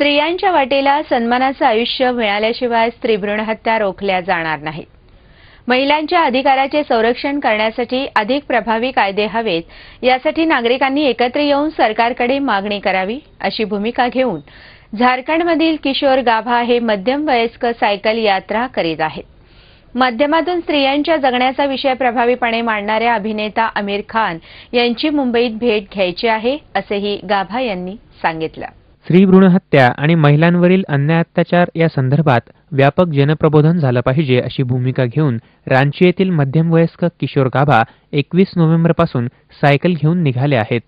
स्त्रियांच्या वाटेला सन्मानाचं आयुष्य मिळाल्याशिवाय स्त्रीभ्रूण हत्या रोखल्या जाणार नाहीत. महिलांच्या अधिकाराचे संरक्षण करण्यासाठी अधिक प्रभावी कायदे हवेत यासाठी नागरिकांनी एकत्र येऊन सरकारकडे मागणी करावी अशी भूमिका घेऊन झारखंडमधील किशोर गाभा हे मध्यम वयस्क सायकल यात्रा करीत आहेत. माध्यमातून स्त्रियांच्या जगण्याचा विषय प्रभावीपणे मांडणाऱ्या अभिनेता आमिर खान यांची मुंबईत भेट घ्यायची आहे असेही गाभा यांनी सांगितलं. स्त्री भ्रूणहत्या आणि महिलांवरील अन्याय अत्याचार या संदर्भात व्यापक जनप्रबोधन झालं पाहिजे अशी भूमिका घेऊन रांची येथील मध्यमवयस्क किशोर गाभा एकवीस नोव्हेंबरपासून सायकल घेऊन निघाले आहेत.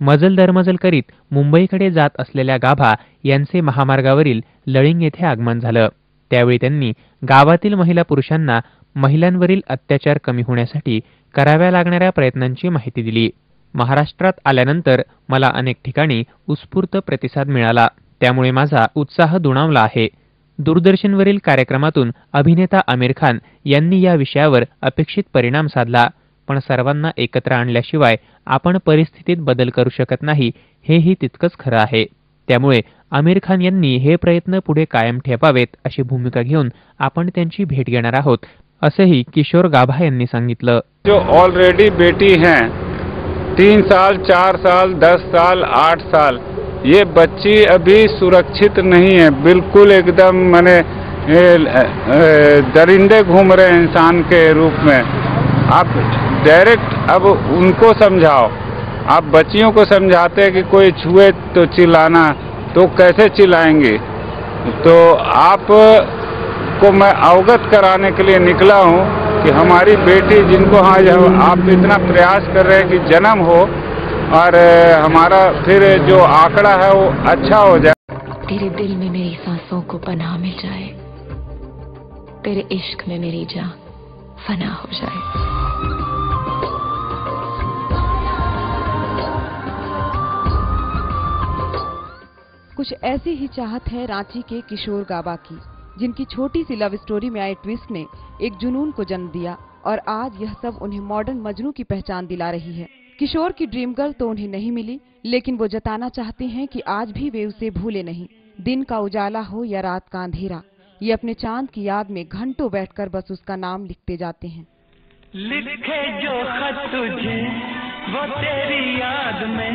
मजल दरमजल करीत मुंबईकडे जात असलेल्या गाभा यांचे महामार्गावरील लळिंग येथे आगमन झालं. त्यावेळी त्यांनी गावातील महिला पुरुषांना महिलांवरील अत्याचार कमी होण्यासाठी कराव्या लागणाऱ्या प्रयत्नांची माहिती दिली. महाराष्ट्रात आल्यानंतर मला अनेक ठिकाणी उत्स्फूर्त प्रतिसाद मिळाला. त्यामुळे माझा उत्साह दुणावला आहे. दूरदर्शनवरील कार्यक्रमातून अभिनेता आमिर खान यांनी या विषयावर अपेक्षित परिणाम साधला. पण सर्वांना एकत्र आणल्याशिवाय आपण परिस्थितीत बदल करू शकत नाही हेही तितकंच खरं आहे. त्यामुळे आमिर खान यांनी हे प्रयत्न पुढे कायम ठेवावेत अशी भूमिका घेऊन आपण त्यांची भेट घेणार आहोत असंही किशोर गाभा यांनी सांगितलं. जो ऑलरेडी बेटी है तीन साल, चार साल, दस साल, आठ साल। ये बच्ची अभी सुरक्षित नहीं है। बिल्कुल एकदम मैंने दरिंदे घूम रहे हैं इंसान के रूप में। आप डायरेक्ट अब उनको समझाओ। आप बच्चियों को समझाते हैं कि कोई छुए तो चिल्लाना तो कैसे चिल्लाएँगे? तो आप को मैं अवगत कराने के लिए निकला हूँ। कि हमारी बेटी जिनको आज आप इतना प्रयास कर रहे हैं कि जन्म हो और हमारा फिर जो आंकड़ा है वो अच्छा हो जाए। तेरे दिल में मेरी सांसों को पनाह मिल जाए तेरे इश्क में मेरी जान फना हो जाए। कुछ ऐसी ही चाहत है रांची के किशोर गाबा की। जिनकी छोटी सी लव स्टोरी में आए ट्विस्ट ने एक जुनून को जन्म दिया और आज यह सब उन्हें मॉडर्न मजनू की पहचान दिला रही है। किशोर की ड्रीम गर्ल तो उन्हें नहीं मिली, लेकिन वो जताना चाहते हैं कि आज भी वे उसे भूले नहीं। दिन का उजाला हो या रात का अंधेरा, ये अपने चाँद की याद में घंटों बैठकर बस उसका नाम लिखते जाते हैं। लिखे जो खत तुझे, वो तेरी याद में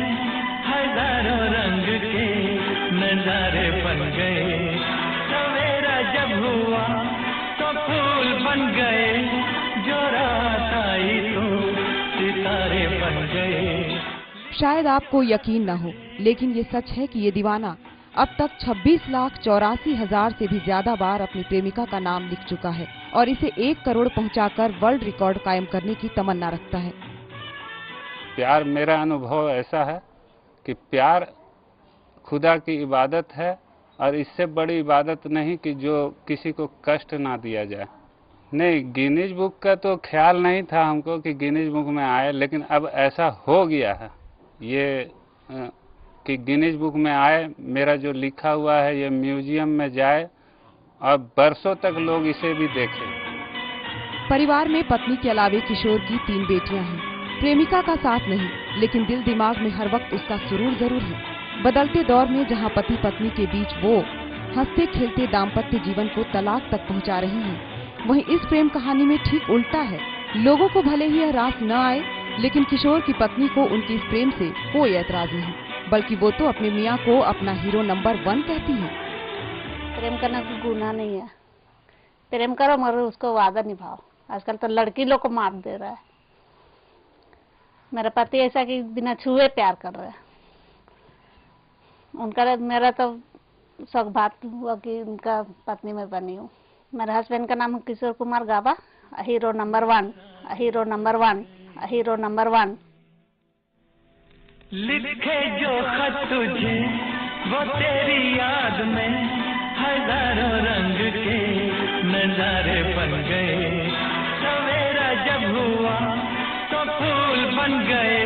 हज़ारों रंग के नजारे बन गए। हुआ तो फूल बन गए जो रात आई तो सितारे बन गए। शायद आपको यकीन न हो लेकिन ये सच है कि ये दीवाना अब तक 26 लाख चौरासी हज़ार से भी ज़्यादा बार अपनी प्रेमिका का नाम लिख चुका है और इसे एक करोड़ पहुंचाकर वर्ल्ड रिकॉर्ड कायम करने की तमन्ना रखता है। प्यार मेरा अनुभव ऐसा है कि प्यार खुदा की इबादत है और इससे बड़ी इबादत नहीं कि जो किसी को कष्ट ना दिया जाए। नहीं गिनीज बुक का तो ख्याल नहीं था हमको कि गिनीज बुक में आए, लेकिन अब ऐसा हो गया है। ये कि गिनीज बुक में आए, मेरा जो लिखा हुआ है, ये म्यूज़ियम में जाए, और बरसों तक लोग इसे भी देखें। परिवार में पत्नी के अलावे किशोर की तीन बेटियाँ हैं। प्रेमिका का साथ नहीं, लेकिन दिल दिमाग में हर वक्त उसका सुरूर ज़रूर है। बदलते दौर में जहाँ पति पत्नी के बीच वो हँसते खेलते दाम्पत्य जीवन को तलाक तक पहुँचा रही हैं, वहीं इस प्रेम कहानी में ठीक उल्टा है। लोगों को भले ही यह रास न आए, लेकिन किशोर की पत्नी को उनके इस प्रेम से कोई ऐतराज नहीं, बल्कि वो तो अपने मियाँ को अपना हीरो नंबर वन कहती है। प्रेम करना कोई गुना नहीं है। प्रेम करो, मगर उसको वादा निभाओ। आजकल तो लड़की लोग को मार दे रहा है। मेरा पति ऐसा कि बिना छुए प्यार कर रहा है। उनका मेरा तो सौभाग्य हुआ कि उनका पत्नी में बनी हूँ। मेरे हस्बैंड का नाम Kishore Kumar Gaba hero number one hero number one hero number one लिखे जो खत तुझे, वो तेरी याद में हज़ारों रंग के नजारे बन गए। सवेरा जब हुआ तो फूल बन गए।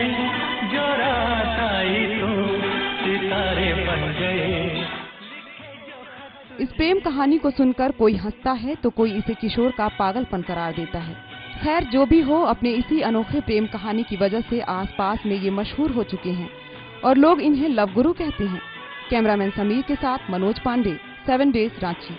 इस प्रेम कहानी को सुनकर कोई हंसता है तो कोई इसे किशोर का पागलपन करार देता है। खैर, जो भी हो, अपने इसी अनोखे प्रेम कहानी की वजह से आसपास में ये मशहूर हो चुके हैं, और लोग इन्हें लव गुरु कहते हैं। कैमरामैन समीर के साथ मनोज पांडे, सेवन डेज़ रांची।